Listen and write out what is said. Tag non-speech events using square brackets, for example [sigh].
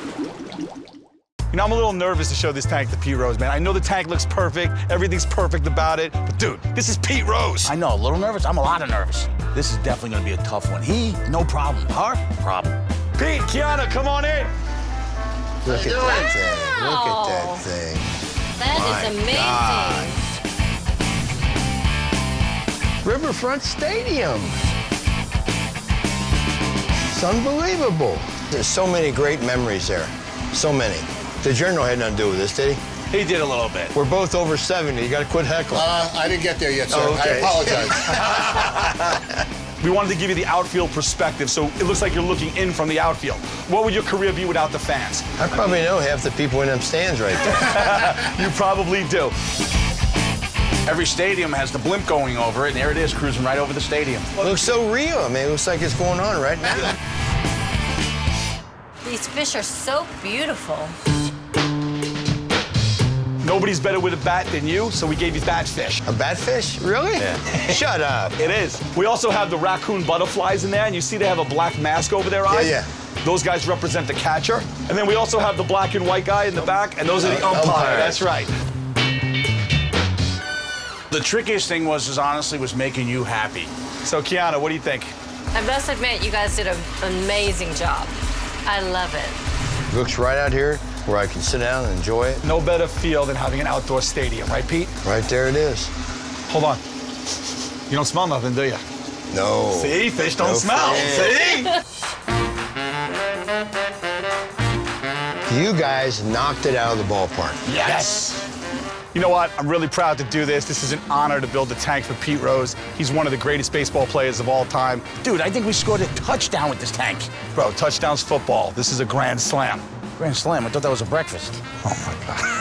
You know, I'm a little nervous to show this tank to Pete Rose, man. I know the tank looks perfect, everything's perfect about it, but dude, this is Pete Rose. I know, a little nervous. I'm a lot of nervous. This is definitely gonna be a tough one. He, no problem. Her, problem. Pete, Kiana, come on in. Look at that thing. Look at that thing. That is My amazing. Riverfront Stadium. It's unbelievable. There's so many great memories there. So many. The journal had nothing to do with this, did he? He did a little bit. We're both over 70. You got to quit heckling. Uh, I didn't get there yet, sir. Oh, okay. I apologize. [laughs] [laughs] We wanted to give you the outfield perspective, so it looks like you're looking in from the outfield. What would your career be without the fans? I probably know half the people in them stands right there. [laughs] You probably do. Every stadium has the blimp going over it, and there it is, cruising right over the stadium. it looks so real. I mean, it looks like it's going on right now. These fish are so beautiful. Nobody's better with a bat than you, so we gave you bat fish. A batfish? Really? Yeah. [laughs] Shut up. It is. We also have the raccoon butterflies in there, and you see they have a black mask over their eyes. yeah. Those guys represent the catcher. And then we also have the black and white guy in the back, and those are the Uh, umpire. umpires. That's right. The trickiest thing was, is honestly, was making you happy. So, Kiana, what do you think? I must admit, you guys did an amazing job. I love it. Looks right out here where I can sit down and enjoy it. No better feel than having an outdoor stadium, right, Pete? Right there it is. Hold on. You don't smell nothing, do you? No. See, fish don't No smell. fish. See? You guys knocked it out of the ballpark. Yes. You know what? I'm really proud to do this. This is an honor to build the tank for Pete Rose. He's one of the greatest baseball players of all time. Dude, I think we scored a touchdown with this tank. Bro, touchdowns football. This is a grand slam. Grand Slam, I thought that was a breakfast. Oh my God.